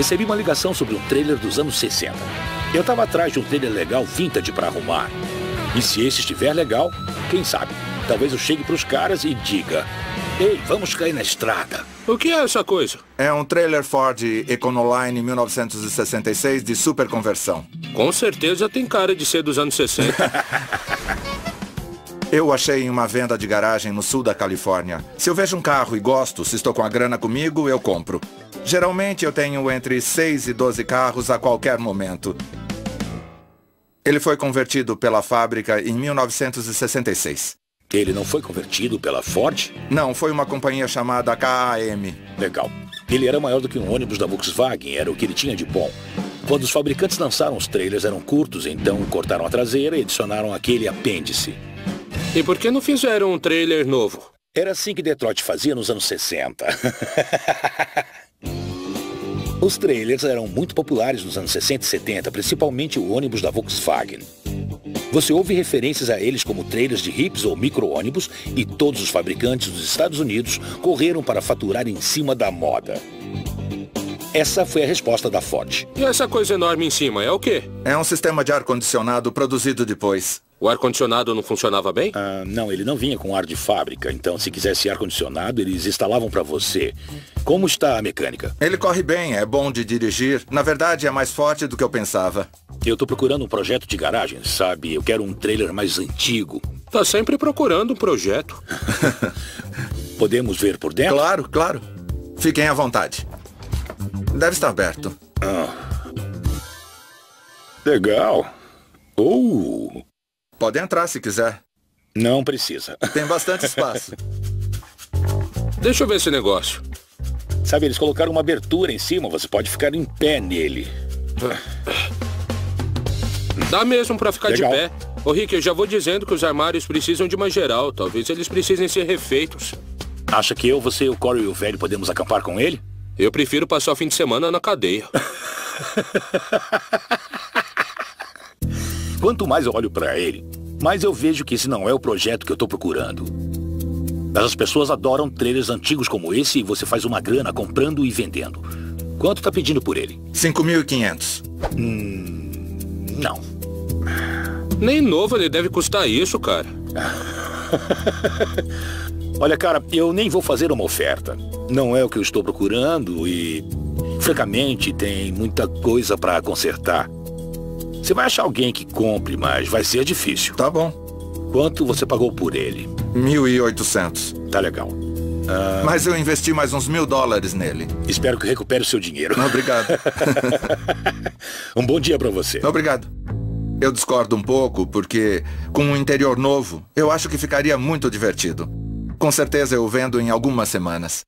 Recebi uma ligação sobre um trailer dos anos 60. Eu estava atrás de um trailer legal vintage para arrumar. E se esse estiver legal, quem sabe? Talvez eu chegue para os caras e diga: Ei, vamos cair na estrada. O que é essa coisa? É um trailer Ford Econoline 1966 de super conversão. Com certeza tem cara de ser dos anos 60. Eu achei em uma venda de garagem no sul da Califórnia. Se eu vejo um carro e gosto, se estou com a grana comigo, eu compro. Geralmente eu tenho entre 6 e 12 carros a qualquer momento. Ele foi convertido pela fábrica em 1966. Ele não foi convertido pela Ford? Não, foi uma companhia chamada KAM. Legal. Ele era maior do que um ônibus da Volkswagen, era o que ele tinha de bom. Quando os fabricantes lançaram os trailers eram curtos, então cortaram a traseira e adicionaram aquele apêndice. E por que não fizeram um trailer novo? Era assim que Detroit fazia nos anos 60. Os trailers eram muito populares nos anos 60 e 70, principalmente o ônibus da Volkswagen. Você ouve referências a eles como trailers de hips ou micro-ônibus e todos os fabricantes dos Estados Unidos correram para faturar em cima da moda. Essa foi a resposta da Ford. E essa coisa enorme em cima é o quê? É um sistema de ar-condicionado produzido depois. O ar-condicionado não funcionava bem? Ah, não, ele não vinha com ar de fábrica. Então, se quisesse ar-condicionado, eles instalavam para você. Como está a mecânica? Ele corre bem, é bom de dirigir. Na verdade, é mais forte do que eu pensava. Eu tô procurando um projeto de garagem, sabe? Eu quero um trailer mais antigo. Tá sempre procurando um projeto. Podemos ver por dentro? Claro, claro. Fiquem à vontade. Deve estar aberto. Ah. Legal. Uh. Pode entrar se quiser. Não precisa. Tem bastante espaço. Deixa eu ver esse negócio. Sabe, eles colocaram uma abertura em cima, você pode ficar em pé nele. Dá mesmo pra ficar Legal. de pé. Ô Rick, eu já vou dizendo que os armários precisam de uma geral. Talvez eles precisem ser refeitos. Acha que eu, você, o Corey e o velho podemos acampar com ele? Eu prefiro passar o fim de semana na cadeia. Quanto mais eu olho pra ele, mais eu vejo que esse não é o projeto que eu tô procurando. Mas as pessoas adoram trailers antigos como esse e você faz uma grana comprando e vendendo. Quanto tá pedindo por ele? 5.500. Não. Nem novo ele deve custar isso, cara. Olha, cara, eu nem vou fazer uma oferta. Não é o que eu estou procurando e, francamente, tem muita coisa pra consertar. Você vai achar alguém que compre, mas vai ser difícil. Tá bom. Quanto você pagou por ele? 1.800. Tá legal. Mas eu investi mais uns mil dólares nele. Espero que recupere o seu dinheiro. Obrigado. um bom dia pra você. Obrigado. Eu discordo um pouco porque, com um interior novo, eu acho que ficaria muito divertido. Com certeza eu vendo em algumas semanas.